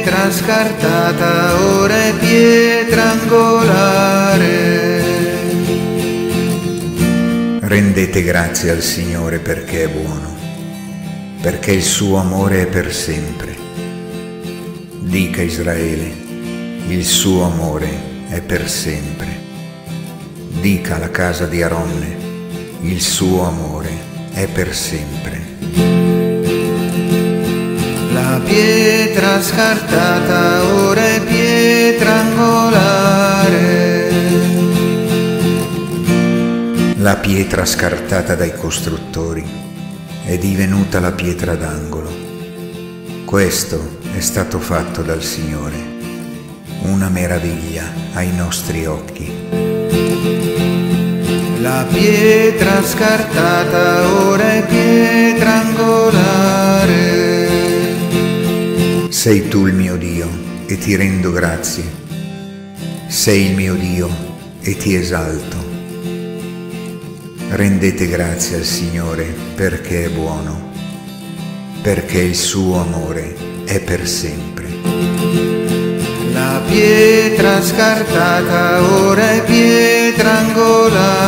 pietra scartata ora è pietra angolare. Rendete grazie al Signore perché è buono, perché il suo amore è per sempre. Dica Israele, il suo amore è per sempre. Dica alla casa di Aronne, il suo amore è per sempre. La pietra scartata ora è pietra angolare. La pietra scartata dai costruttori è divenuta la pietra d'angolo. Questo è stato fatto dal Signore, una meraviglia ai nostri occhi. La pietra scartata ora è pietra angolare. Sei tu il mio Dio e ti rendo grazie. Sei il mio Dio e ti esalto. Rendete grazie al Signore perché è buono, perché il suo amore è per sempre. La pietra scartata ora è pietra angolare.